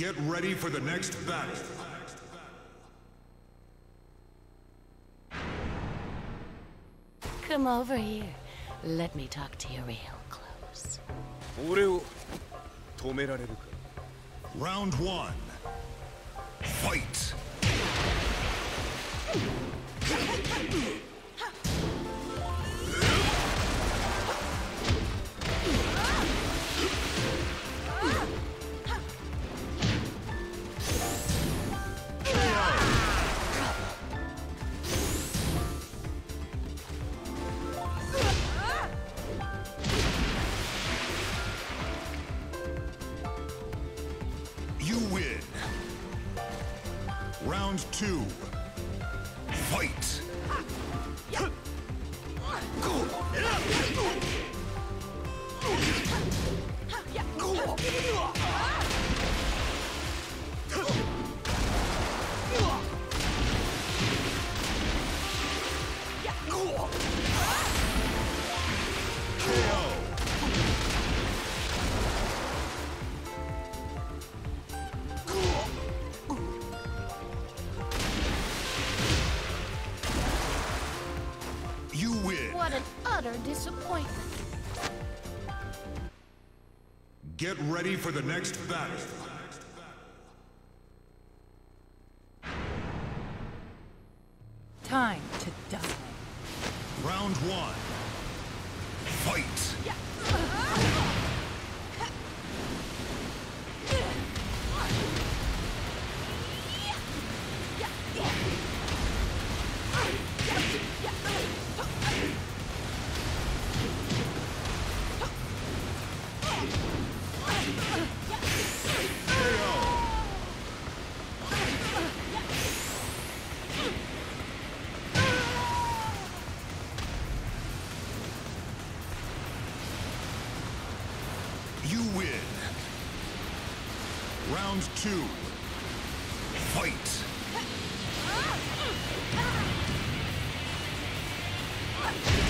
Get ready for the next battle. Come over here. Let me talk to you real close. Round one. Fight! Two. Utter disappointment. Get ready for the next battle. Time to die. Round one. Round two. Fight. You ah!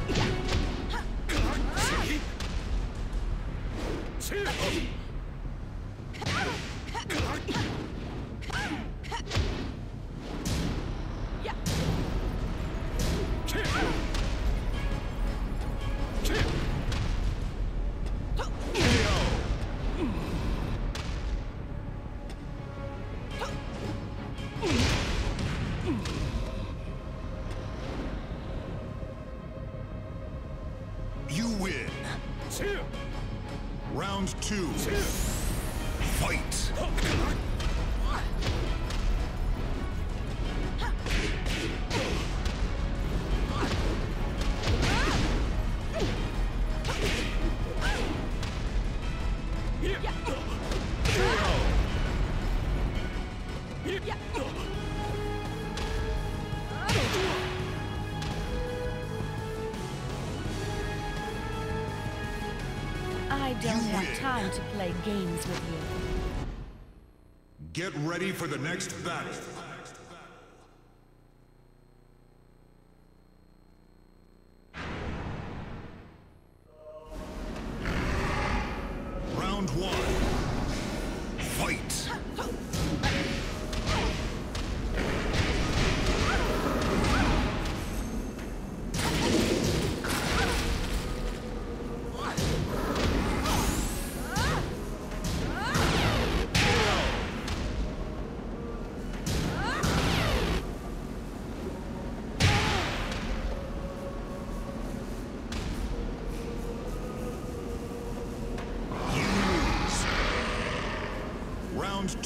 Round two. Fight. Don't You have win. time to play games with you. Get ready for the next battle.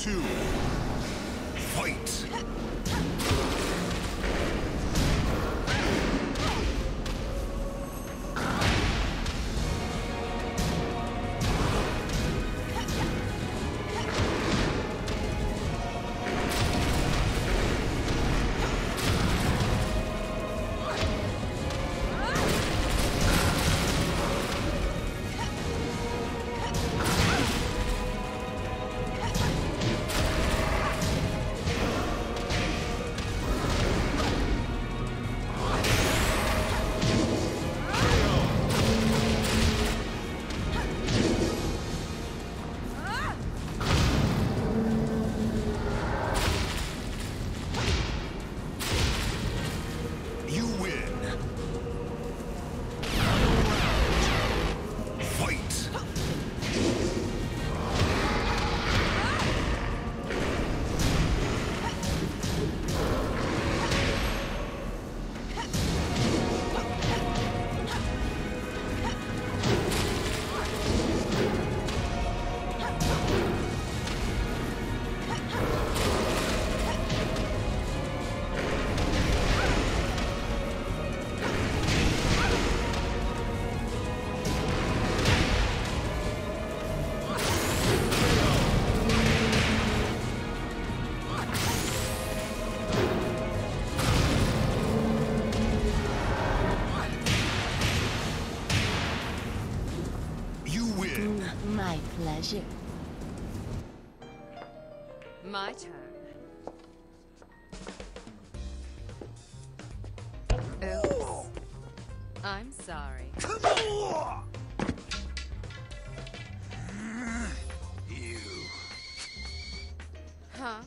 Two. Fight. pleasure. My turn. Oops. I'm sorry. you. Huh?